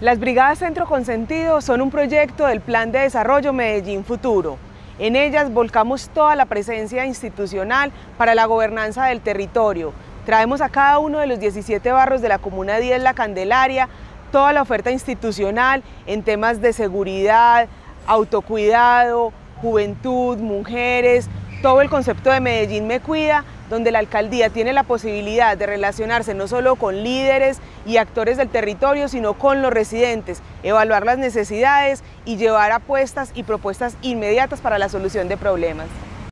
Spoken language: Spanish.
Las Brigadas Centro Consentido son un proyecto del Plan de Desarrollo Medellín Futuro. En ellas volcamos toda la presencia institucional para la gobernanza del territorio. Traemos a cada uno de los 17 barrios de la Comuna 10 La Candelaria toda la oferta institucional en temas de seguridad, autocuidado, juventud, mujeres, todo el concepto de Medellín me cuida, donde la alcaldía tiene la posibilidad de relacionarse no solo con líderes y actores del territorio, sino con los residentes, evaluar las necesidades y llevar apuestas y propuestas inmediatas para la solución de problemas.